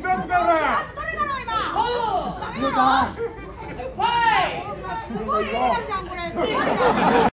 だどだろう。今ファイすごい